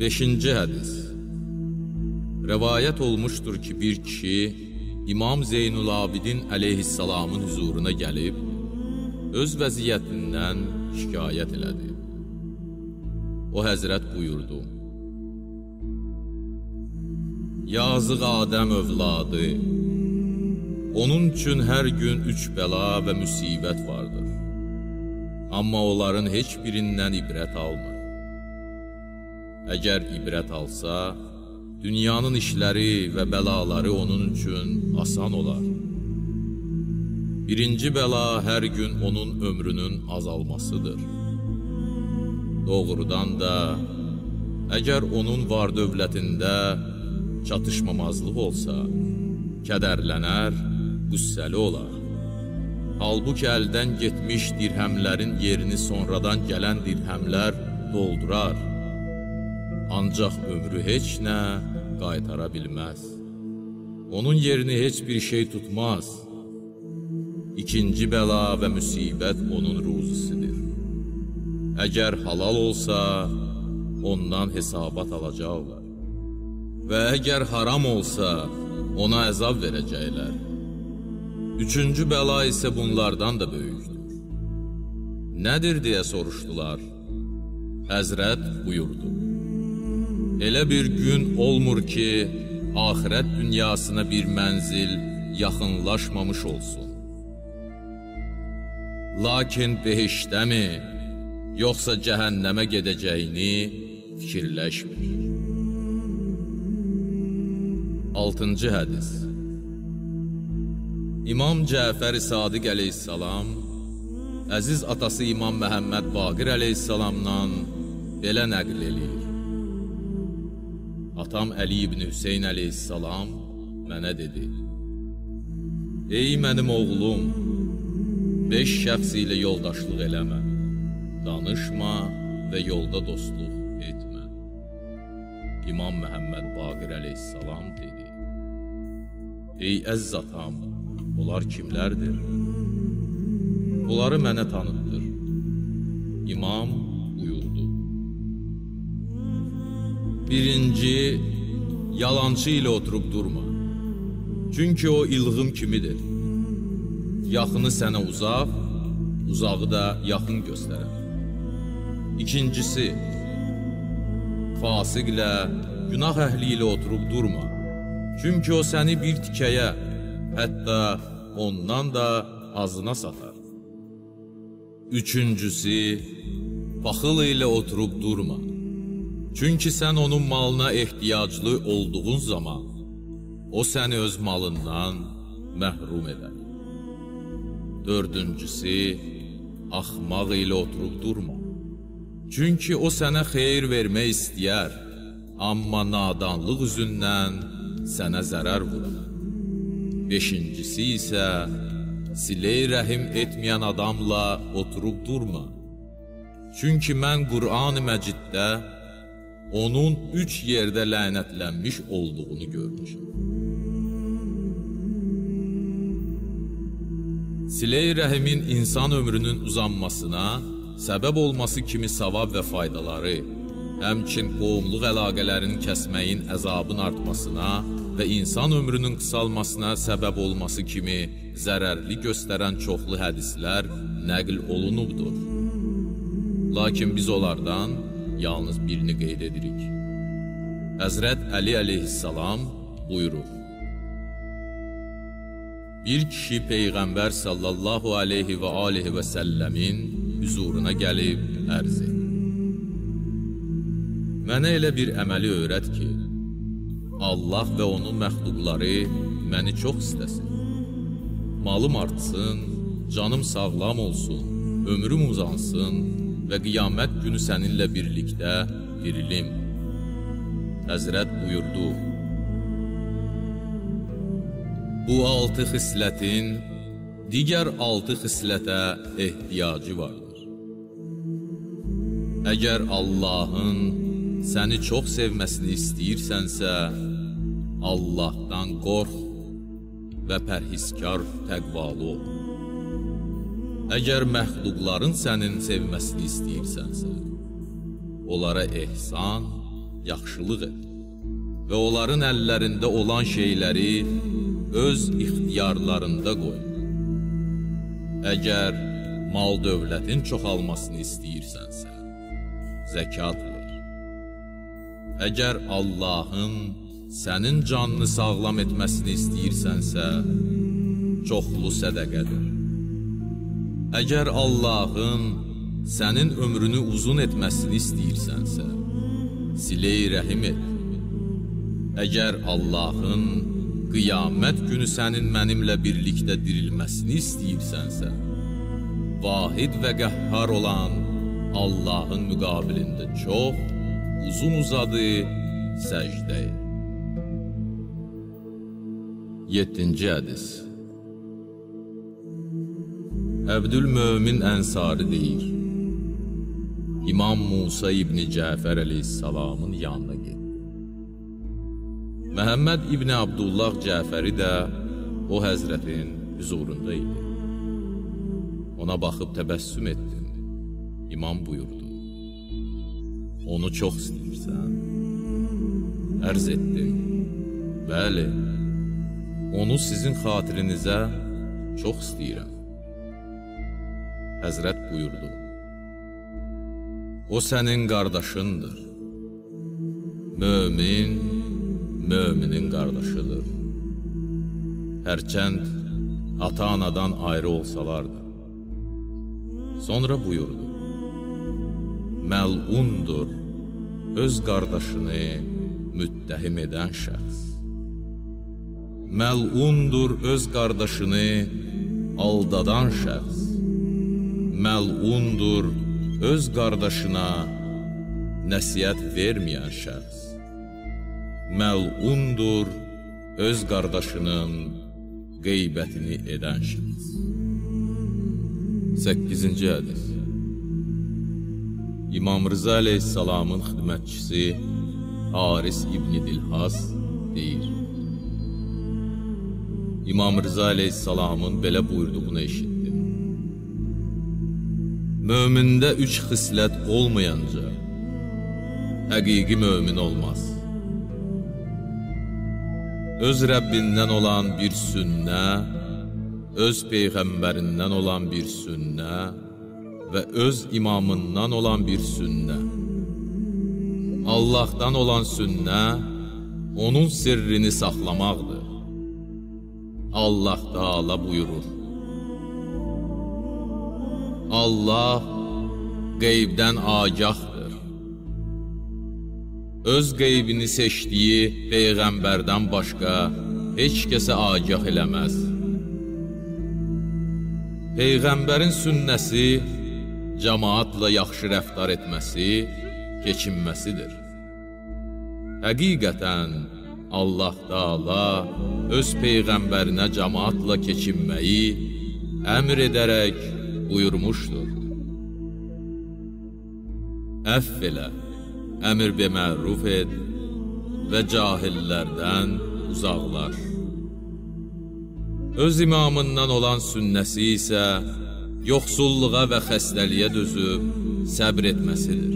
Beşinci hədis Rəvayət olmuşdur ki, bir kişi İmam Zeynul Abidin əleyhissalamın huzuruna gəlib, öz vəziyyətindən şikayət elədi. O həzrət buyurdu, Yazıq Adəm övladı, onun üçün hər gün üç bəla və müsibət vardır. Amma onların heç birindən ibrət almır. Əgər ibrət alsa, dünyanın işləri və bəlaları onun üçün asan olar. Birinci bəla hər gün onun ömrünün azalmasıdır. Doğrudan da, əgər onun var dövlətində çatışmamazlıq olsa, kədərlənər, qüssəli olar. Halbuki əldən getmiş dirhəmlərin yerini sonradan gələn dirhəmlər doldurar. Ancaq ömrü heç nə qaytara bilməz. Onun yerini heç bir şey tutmaz. İkinci bəla və müsibət onun ruzisidir. Əgər halal olsa, ondan hesabat alacaqlar. Və əgər haram olsa, ona əzab verəcəklər. Üçüncü bəla isə bunlardan da böyükdür. Nədir deyə soruşdular. Həzrət buyurdu. Elə bir gün olmur ki, axirət dünyasına bir mənzil yaxınlaşmamış olsun. Lakin behişdəmi, yoxsa cəhənnəmə gedəcəyini fikirləşmir. 6-cı hədis İmam Cəfər Sadiq əleyhissalam əziz atası İmam Məhəmməd Baqir əleyhissalamdan belə nəql eləyir. Atam Əli ibn Hüseyn əleyhissalam mənə dedi: Ey mənim oğlum, beş şəxs ilə yoldaşlıq eləmə, danışma və yolda dostluq etmə. İmam Məhəmməd Baqir əleyhissalam dedi: Ey əziz atam, onlar kimlərdir? Onları mənə tanıtdır. İmam buyurdu. Birinci, yalancı ilə oturub durma. Çünki o ilğim kimidir. Yaxını sənə uzaq, uzağı da yaxın göstərər. İkincisi, fasiqlə, günah əhli ilə oturub durma. Çünki o səni bir tikəyə, hətta ondan da azına satar. Üçüncüsü, paxıl ilə oturub durma. Çünki sən onun malına ehtiyaclı olduğun zaman, o səni öz malından məhrum edər. Dördüncüsü, axmaq ilə oturub durma. Çünki o sənə xeyir vermək istəyər, amma nadanlıq üzündən sənə zərər vurar. Beşincisi isə siley rəhim etməyən adamla oturub durma. Çünki mən Qur'an-ı Məciddə onun üç yerdə lənətlənmiş olduğunu görmüşəm. Siley rəhimin insan ömrünün uzanmasına səbəb olması kimi savab və faydaları, həmçin qohumluq əlaqələrinin kəsməyin əzabın artmasına və insan ömrünün qısalmasına səbəb olması kimi zərərli göstərən çoxlu hədislər nəql olunubdur. Lakin biz onlardan yalnız birini qeyd edirik. Həzrət Əli əleyhissalam buyurur. Bir kişi Peyğəmbər sallallahu aleyhi və aleyhi və səlləmin hüzuruna gəlib ərz etdi. Mənə elə bir əməli öyrət ki, Allah və onun məxluqları məni çox istəsin. Malım artsın, canım sağlam olsun, ömrüm uzansın və qiyamət günü səninlə birlikdə dirilim. Həzrət buyurdu, Bu altı xislətin digər altı xislətə ehtiyacı vardır. Əgər Allahın səni çox sevməsini istəyirsənsə, Allahdan qorx və pərhiskar, təqvalı ol. Əgər məxluqların sənin sevməsini istəyirsənsə, onlara ehsan, yaxşılıq et və onların əllərində olan şeyləri öz ixtiyarlarında qoy. Əgər mal dövlətin çoxalmasını istəyirsənsə, zəkat ver. Əgər Allahın sənin canını sağlam etməsini istəyirsənsə, çoxlu sədəqədir. Əgər Allahın sənin ömrünü uzun etməsini istəyirsənsə, siley rəhim et. Əgər Allahın qiyamət günü sənin mənimlə birlikdə dirilməsini istəyirsənsə, vahid və qəhhar olan Allahın müqabilində çox uzun uzadı səcdə et. 7-ci hədis Əbdülmömin Ənsari deyir, İmam Musa İbni Cəfər əleyhissalamın yanına getdi. Məhəmməd İbni Abdullah Cəfəri də o həzrətin hüzurunda idi. Ona baxıb təbəssüm etdim. İmam buyurdu, onu çox istəyirsən? Ərz etdim, bəli, onu sizin xatirinizə çox istəyirəm. Həzrət buyurdu, o sənin qardaşındır. Mömin, möminin qardaşıdır. Hərçənd ata-anadan ayrı olsalar da. Sonra buyurdu, məlundur öz qardaşını müttəhim edən şəxs. Məlundur öz qardaşını aldadan şəxs. Məlundur öz qardaşına nəsihət verməyən şəxs. Məlundur öz qardaşının qeybətini edən şəxs. 8-ci hədis İmam Rıza əleyhissalamın xidmətçisi Haris İbni Dilhas deyir. İmam Rıza əleyhissalamın belə buyurduğunu eşitdim. Mömində üç xislət olmayanca həqiqi mömin olmaz. Öz Rəbbindən olan bir sünnə, öz Peyğəmbərindən olan bir sünnə və öz imamından olan bir sünnə. Allahdan olan sünnə onun sirrini saxlamaqdır. Allah Taala buyurur: Allah qeybdən agahdır. Öz qeybini seçdiyi peyğəmbərdən başqa heç kəsə agah eləməz. Peyğəmbərin sünnəsi cəmaatla yaxşı rəftar etməsi, keçinməsidir. Həqiqətən Allah Taala öz peyğəmbərinə cəmaatla keçinməyi əmr edərək buyurmuşdur. Əff elə, əmr be məruf et və cahillərdən uzaqlaş. Öz imamından olan sünnəsi isə yoxsulluğa və xəstəliyə dözüb səbr etməsidir.